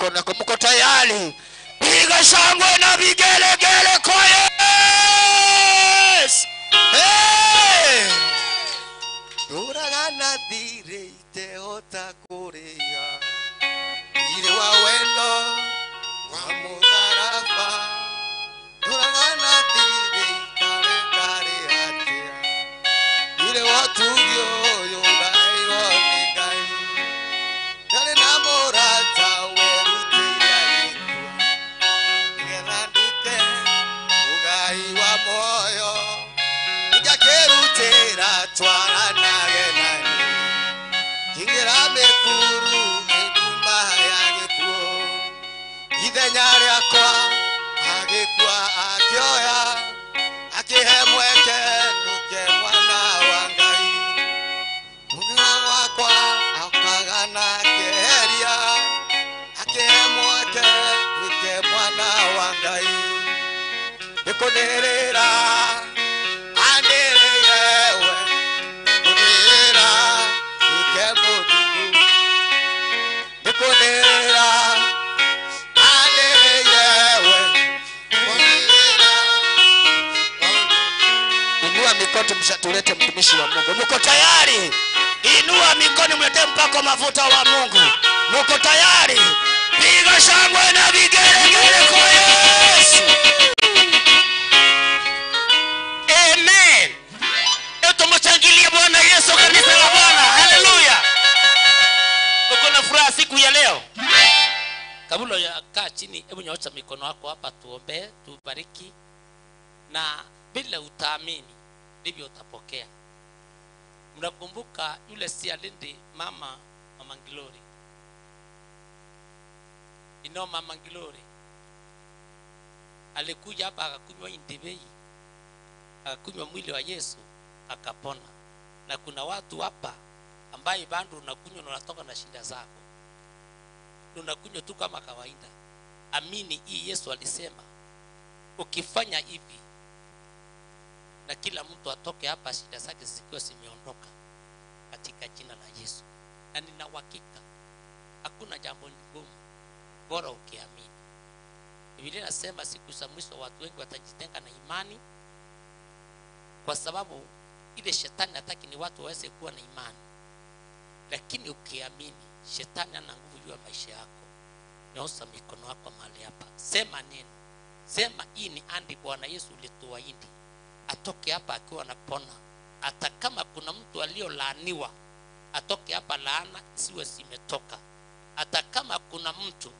mikono yako mko tayari? Piga shangwe na vigelegele kwa yesu moyo. Njakirutira twaranage nani ngira mikuru nduma ya gikuo ithenya riakwa agikua akioya mtumishi wa mungu. Mko tayari? Inua mikono mletee mpako mafuta wa mungu. Mko tayari? Piga shangwe na vigelegele kwa yesu. Amen. Tumshangilie bwana yesu kanisa la bwana. Haleluya Tuko na furaha siku ya leo? Kabla ya kaa chini hebu nyoosha mikono yako hapa tuombee tubariki. Na bila utaamini ndivyo utapokea mnakumbuka yule sialindi mama mama ngilori ino mama ngilori alikuja hapa akakunywa indibei akakunywa mwili wa yesu akapona. Na kuna watu hapa ambaye bado unakunywa na unatoka na shida zako. Na unakunywa tu kama kawaida. Amini hii yesu alisema ukifanya hivi na kila mtu atoke hapa shida zake zikiwa zimeondoka katika jina la yesu. Na nina uhakika hakuna jambo ngumu bora ukiamini. Biblia inasema siku za mwisho watu wengi watajitenga na imani kwa sababu ile shetani hataki ni watu waweze kuwa na imani. Lakini ukiamini shetani ana nguvu juu ya maisha yako. Nyosha mikono yako mahali hapa. Sema neno. Sema hii ni andi bwana yesu ulituahidi atoke hapa akiwa anapona. Hata kama kuna mtu aliyolaaniwa atoke hapa laana siwe zimetoka. Hata kama kuna mtu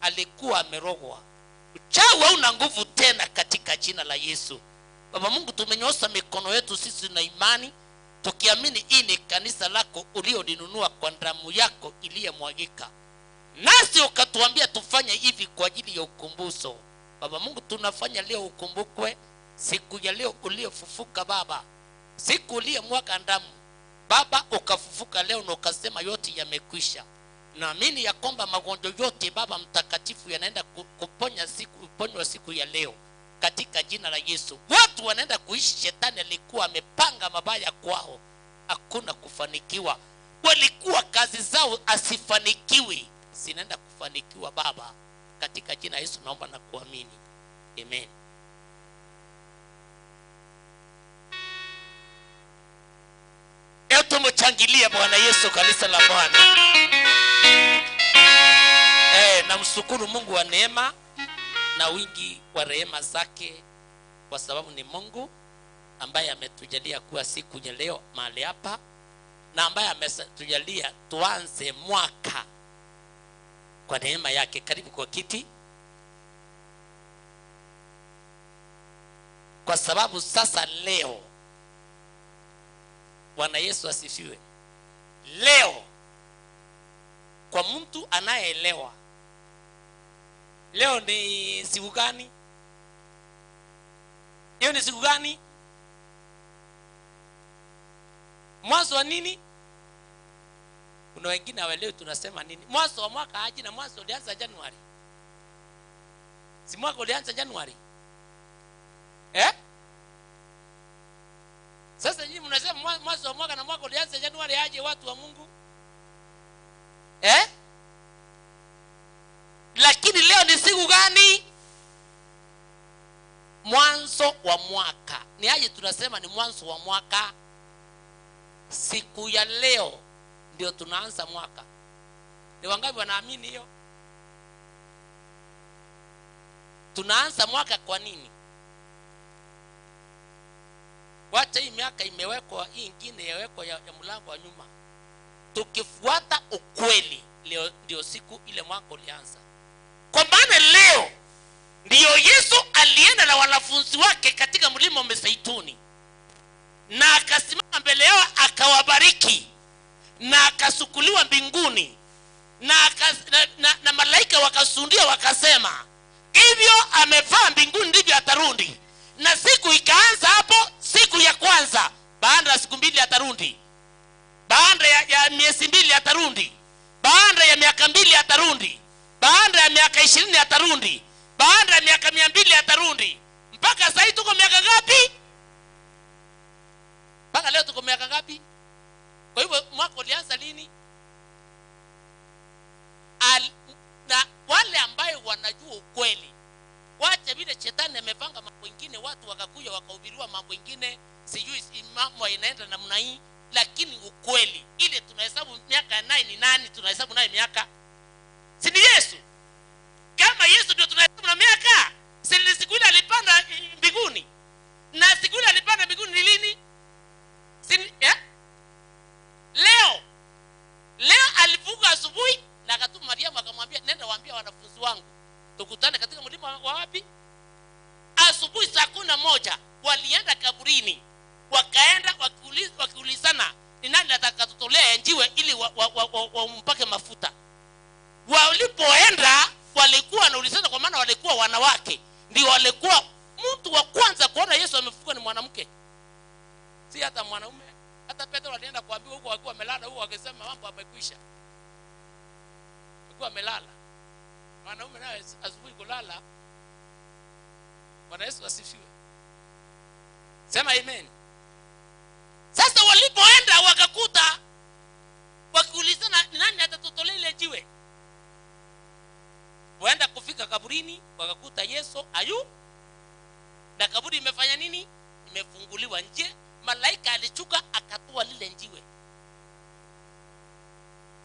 alikuwa amerogwa uchawi hauna nguvu tena katika jina la yesu. Baba mungu tumenyoosha mikono yetu sisi na imani tukiamini hii ni kanisa lako uliolinunua kwa damu yako iliyemwagika. Nasi ukatuambia tufanye hivi kwa ajili ya ukumbuso. Baba mungu tunafanya leo ukumbukwe siku ya leo uliofufuka baba. Siku uliyemwaga damu. Baba ukafufuka leo na ukasema yote yamekwisha. Naamini ya kwamba magonjwa yote baba mtakatifu yanaenda ku- kuponya siku kuponywa siku ya leo. Katika jina la yesu. Watu wanaenda kuishi shetani alikuwa amepanga mabaya kwao. Hakuna kufanikiwa. Walikuwa kazi zao asifanikiwi zinaenda kufanikiwa baba. Katika jina la yesu naomba na kuamini. Amen Hebu tumchangilie bwana yesu kanisa la bwana. Eh, namshukuru mungu wa neema na wingi wa rehema zake kwa sababu ni mungu ambaye ametujalia kuwa siku ya leo mahali hapa na ambaye ametujalia tuanze mwaka kwa neema yake. Karibu kwa kiti. Kwa sababu sasa leo bwana yesu asifiwe. Leo kwa mtu anayeelewa leo ni siku gani? Hiyo ni siku gani? Mwanzo wa nini? Kuna wengine hawaelewi tunasema nini. Mwanzo wa mwaka aje? na mwanzo ulianza januari. Si mwaka ulianza januari? Eh? Sasa nyinyi mnasema mwa- mwanzo wa mwaka na mwaka ulianza januari aje watu wa mungu? Eh? lakini leo ni siku gani? Mwanzo wa mwaka. Ni aje tunasema ni mwanzo wa mwaka? Siku ya leo ndio tunaanza mwaka. Ni wangapi wanaamini hiyo? Tunaanza mwaka kwa nini wacha hii miaka imewekwa hii ingine yawekwa ya, ya mlango wa nyuma. Tukifuata ukweli leo ndio siku ile mwaka ulianza. Kwa maana leo ndiyo yesu alienda na wanafunzi wake katika mlima wa mizeituni. Na akasimama mbele yao akawabariki. Na akasukuliwa mbinguni. Na, akas, na, na, na malaika wakasundia wakasema hivyo amevaa mbinguni ndivyo atarundi na siku ikaanza hapo siku ya kwanza baada ya siku mbili atarundi baada ya, ya miezi mbili atarundi baada ya miaka mbili atarundi baada ya miaka ishirini atarundi baada ya miaka mia mbili atarundi mpaka sahii tuko miaka ngapi? Mpaka leo tuko miaka ngapi? Kwa hivyo mwaka ulianza lini? Al, na wale ambayo wanajua ukweli wacha vile shetani amepanga mambo ingine watu wakakuja wakahubiriwa mambo ingine sijui si- mambo inaenda namna hii lakini ukweli. Ile tunahesabu miaka naye ni nani? Tunahesabu naye miaka. Si ni yesu? Kama yesu ndio tunahesabu na miaka si ni siku ile alipanda eh, mbinguni? Na siku ile alipanda mbinguni ni lini? Si ni- eh? leo. Leo alivuka asubuhi na akatuma mariamu akamwambia nenda waambia wanafunzi wangu tukutane katika mlima wa wapi asubuhi saa kumi na moja walienda kaburini wakaenda wakiuliz- wakiulizana ni nani atakatutolea njiwe ili wampake wa, wa, wa, wa mafuta. Walipoenda walikuwa wanaulizana kwa maana walikuwa wanawake. Ndio walikuwa mtu wa kwanza kuona yesu amefuka ni mwanamke. Si hata mwanaume. Hata petro alienda kuambiwa huko wakiwa wamelala huko wakisema mambo amekwisha wakiwa wamelala mwanaume naye asubuhi kulala bwana yesu asifiwe. Sema amen. Sasa walipoenda wakakuta wakiulizana ni nani atatutolea ile jiwe? Waenda kufika kaburini wakakuta yesu ayu. Na kaburi imefanya nini? Imefunguliwa nje. Malaika alichuka akatua lile njiwe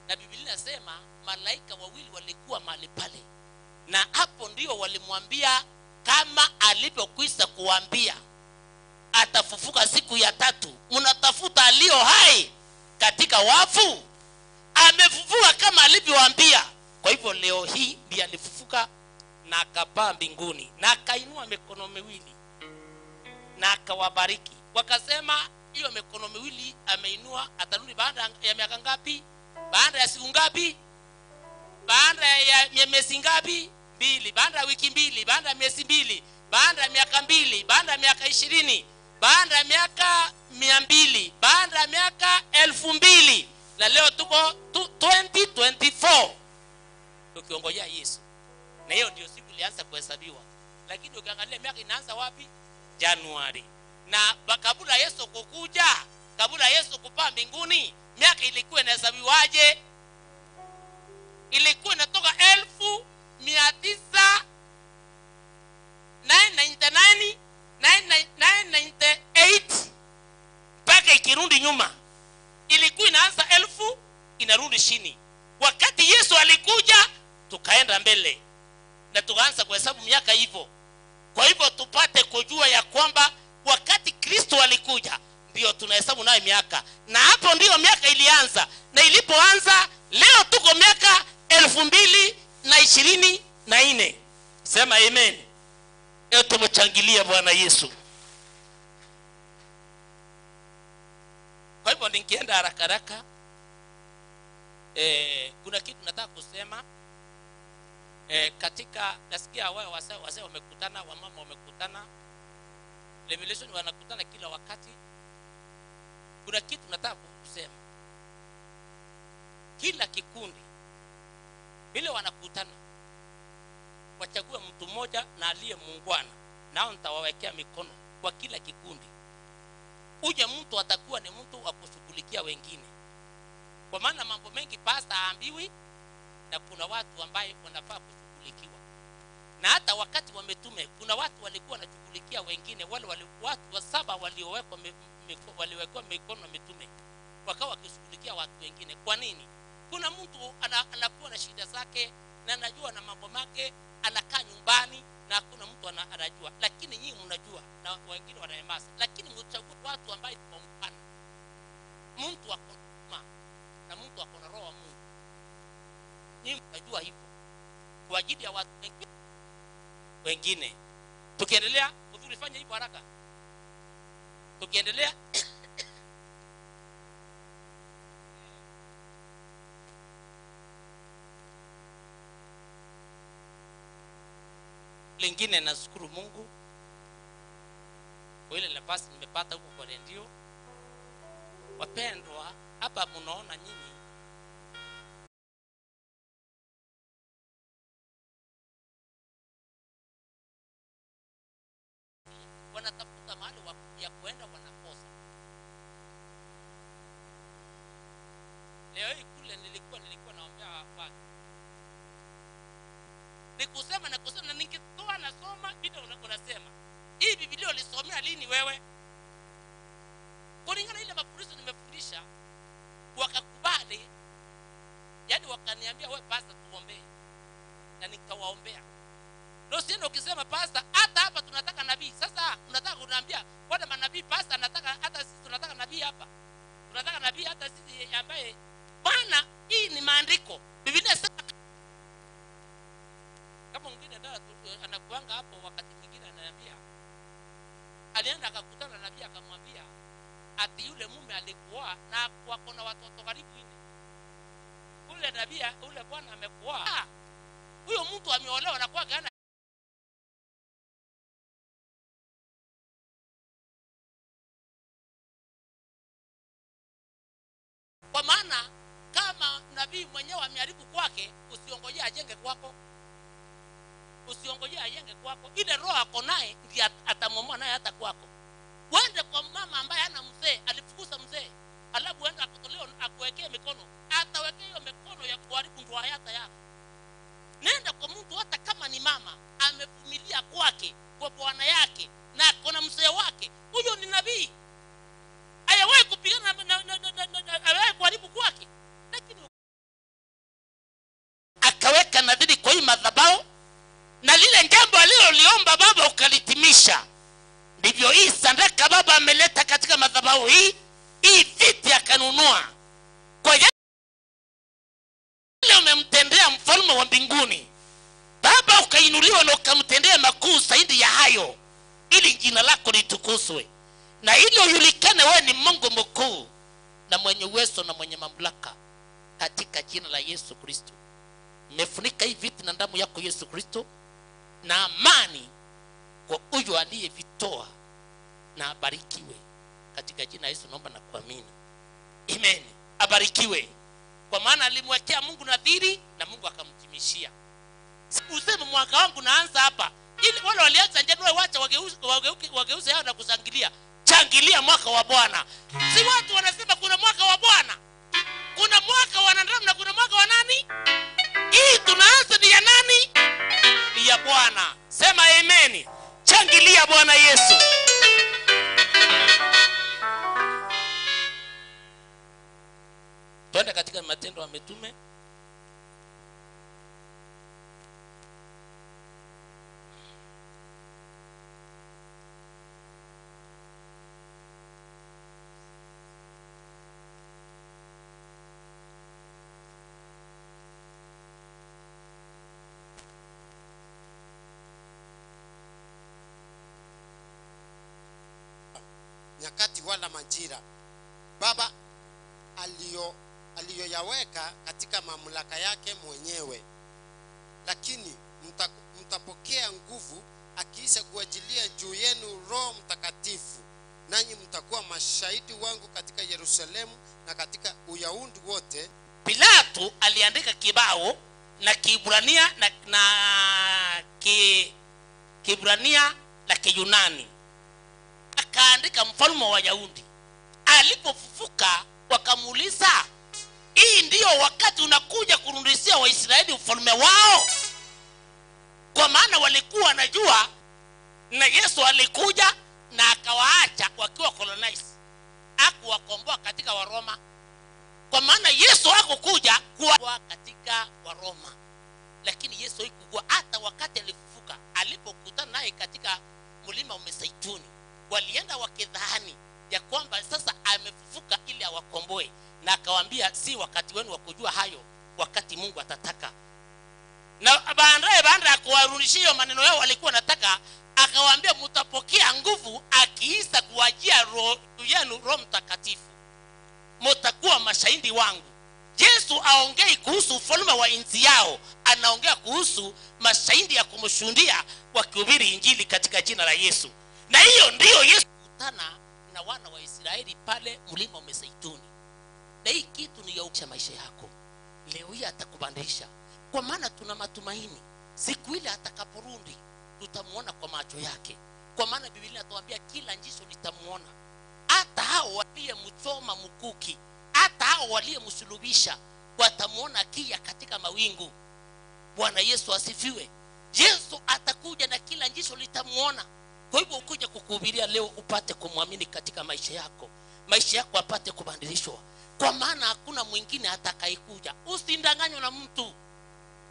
na biblia inasema malaika wawili walikuwa mahali pale. Na hapo ndio walimwambia kama alivyokwisha kuambia. Atafufuka siku ya tatu. Mnatafuta aliyo hai katika wafu? Amefufuka kama alivyoambia. Kwa hivyo leo hii ndiye alifufuka na akapaa mbinguni na akainua mikono miwili na akawabariki. Wakasema hiyo mikono miwili ameinua atarudi baada ya miaka ngapi? Baada ya siku ngapi? Baada ya miezi ngapi mbili baada ya wiki mbili baada ya miezi mbili baada ya miaka mbili baada ya miaka ishirini baada ya miaka mia mbili baada ya miaka elfu mbili. Na leo tuko tu- 2024 tukiongojea yesu. Na hiyo ndio siku ilianza kuhesabiwa. Lakini ukiangalia miaka inaanza wapi? Januari. Na kabla yesu kukuja kabla yesu kupaa mbinguni miaka ilikuwa inahesabiwaje? Ilikuwa inatoka elfu mia tisa mpaka ikirudi nyuma ilikuwa inaanza elfu inarudi chini. Wakati yesu alikuja tukaenda mbele na tukaanza kuhesabu miaka hivyo. Kwa hivyo tupate kujua ya kwamba wakati kristo alikuja ndio tunahesabu nayo miaka. Na hapo ndiyo miaka ilianza. Na ilipoanza leo tuko miaka elfu mbili na ishirini na nne. Sema amen. Leo tumechangilia bwana yesu. Kwa hivyo nikienda haraka haraka. Eh, kuna kitu nataka kusema. Eh, katika nasikia wao wazee wazee wamekutana wamama wamekutana. Revelation wanakutana kila wakati. Kuna kitu nataka kusema. Kila kikundi vile wanakutana. Wachague mtu mmoja na aliye muungwana. Nao nitawawekea mikono kwa kila kikundi. Uje mtu atakuwa ni mtu wa kushughulikia wengine. Kwa maana mambo mengi pasta haambiwi na kuna watu ambaye wanafaa kushughulikiwa. na hata wakati wa mitume kuna watu walikuwa wanashughulikia wengine. Wale wali, watu wa saba waliowekwa waliwekwa mikono mitume. Wakawa wakishughulikia watu wengine. Kwa nini kuna mtu ana, anakuwa na shida zake na anajua na mambo make anakaa nyumbani na hakuna mtu anajua. Lakini nyinyi mnajua na wengine wanaemasa lakini mchague watu ambaye ni waungwana mtu ako na mtu akona roho wa mungu. Nyinyi mnajua hivyo. Kwa ajili ya watu wengine wengine. Tukiendelea uzuri fanya hivyo haraka. Tukiendelea lingine nashukuru mungu. Kwa ile nafasi nimepata huko kwa redio. Wapendwa hapa mnaona nyinyi. Wanatafuta mahali ya kuenda wanakosa. Leo hii kule nilikuwa nilikuwa naombea watu ni kusema na vile unasema hii bibilia ulisomea lini wewe? Kulingana na ile Makristo nimefundisha wakakubali yani wakaniambia we pasta tuombee. Na nikawaombea. Ndio usiende ukisema pasta hata hapa tunataka nabii. Sasa unataka kuniambia bwana manabii pasta anataka hata sisi tunataka nabii hapa? Tunataka nabii hata sisi ambaye bwana hii ni maandiko. Bibilia sema kama mwingine ndio anakuanga hapo wakati mwingine ananiambia. Alienda akakutana na nabii akamwambia ati yule mume alikuwa na wako na watoto karibu nne. Ule nabii ule bwana amekuoa. Ah, huyo mtu ameolewa na kwa hana kwa maana kama nabii mwenyewe ameharibu kwake usiongojee ajenge kwako usiongojee ajenge kwako ile roho ako naye ndiye naye hata kwako. Wende kwa mama ambaye mzee alifukuza mzee alafu uende akutoleo akuwekee mikono atawekea hiyo mikono ya kuharibu ndoa hata yako nenda kwa mtu hata kama ni mama amevumilia kwake kwa bwana yake na kona mzee wake huyo ni nabii ayawahi kupigana na- na- na- na- na- na- na- ayawahi kuharibu kwake lakini akaweka nadhiri kwa hii madhabao na lile jambo aliloliomba baba ukalitimisha ndivyo hii sadaka baba ameleta katika madhabahu hii hii viti akanunua kwa yale umemtendea mfalme wa mbinguni. Baba ukainuliwa na ukamtendea makuu zaidi ya hayo ili jina lako litukuzwe. Na ili ujulikane wewe ni mungu mkuu na mwenye uwezo na mwenye mamlaka katika jina la yesu kristo. Nimefunika hii viti na damu yako yesu kristo. Na amani kwa huyo aliyevitoa na abarikiwe. Katika jina la yesu naomba na kuamini. Amen. Abarikiwe kwa maana alimwekea mungu nadhiri na mungu akamtimishia. Useme mwaka wangu naanza hapa. Ili wale walianza januari wacha wageuze yao na kushangilia changilia mwaka wa bwana. Si watu wanasema kuna mwaka wa bwana? Kuna mwaka wa wanadamu na kuna mwaka wa nani? Hii tunaanza ni ya nani? Ni ya bwana. Sema amen. Changilia bwana yesu twende katika matendo ya mitume. Nyakati wala majira baba aliyo aliyoyaweka katika mamlaka yake mwenyewe. Lakini mta, mtapokea nguvu akiisha kuajilia juu yenu roho mtakatifu. Nanyi mtakuwa mashahidi wangu katika yerusalemu na katika uyahudi wote. Pilato aliandika kibao na kiibrania na, na ki, kiibrania na kiyunani. Akaandika mfalme wa wayahudi. Alipofufuka wakamuuliza hii ndiyo wakati unakuja kurudishia waisraeli ufalme wao. Kwa maana walikuwa anajua na yesu alikuja na akawaacha wakiwa colonize akuwakomboa katika waroma. Kwa maana yesu hakukuja kuwa katika waroma. Lakini yesu aikukua hata wakati alifufuka alipokutana naye katika mlima umesaituni walienda wakidhani ya kwamba sasa amefufuka ili awakomboe na akawaambia si wakati wenu wa kujua hayo wakati mungu atataka. Na baadaye baada ya kuwarudishia hiyo maneno yao walikuwa nataka akawaambia mtapokea nguvu akiisa kuwajia roho yenu roho mtakatifu. Mutakuwa mashahidi wangu. Yesu aongei kuhusu ufalme wa nchi yao anaongea kuhusu mashahidi ya kumshuhudia wakihubiri injili katika jina la yesu. Na hiyo ndiyo yesu kutana na wana wa israeli pale mlima wa na hii kitu ni maisha yako. Leo hii atakubadilisha. Kwa maana tuna matumaini. Siku ile atakaporudi tutamwona kwa macho yake. Kwa maana biblia inatuambia kila njisho litamwona hata hao waliyemchoma mkuki hata hao waliyemsulubisha watamwona kia katika mawingu. Bwana yesu asifiwe. Yesu atakuja na kila njisho litamwona kwa hivyo ukuja kukuhubiria leo upate kumwamini katika maisha yako. Maisha yako apate kubadilishwa kwa maana hakuna mwingine atakayekuja. Usindanganywe na mtu.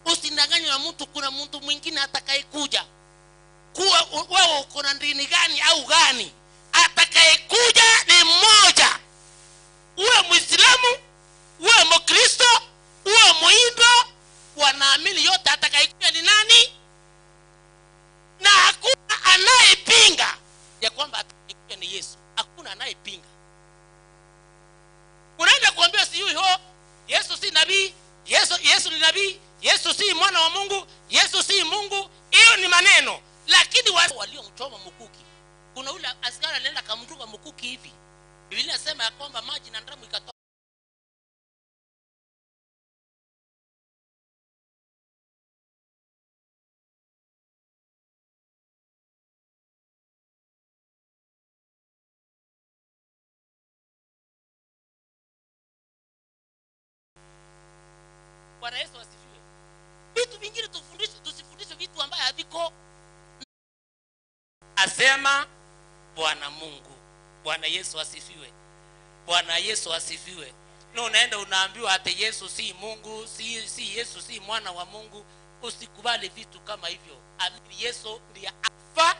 Usindanganywe na mtu kuna mtu mwingine atakayekuja. Kuwa wewe uko na dini gani au gani? Atakayekuja ni mmoja. Uwe mwislamu uwe mkristo uwe muindo wanaamini yote atakayekuja ni nani? Na hakuna anayepinga ya kwamba atakayekuja ni yesu. Hakuna anayepinga kuambia sijui ho. Yesu si nabii. Yesu yesu ni nabii. Yesu si mwana wa mungu. Yesu si mungu. Hiyo ni maneno. Lakini wa- waliomchoma mukuki kuna yule askari alienda akamtuka mukuki hivi. Biblia inasema ya kwamba maji na ndamu ikatoka bwana yesu asifiwe. Vitu vingine tufundishe tusifundishe vitu ambayo haviko. Asema bwana mungu. Bwana yesu asifiwe. Bwana yesu asifiwe. Na unaenda unaambiwa hata yesu si mungu si, si yesu si mwana wa mungu. Usikubali vitu kama hivyo. Amini yesu ndiye alfa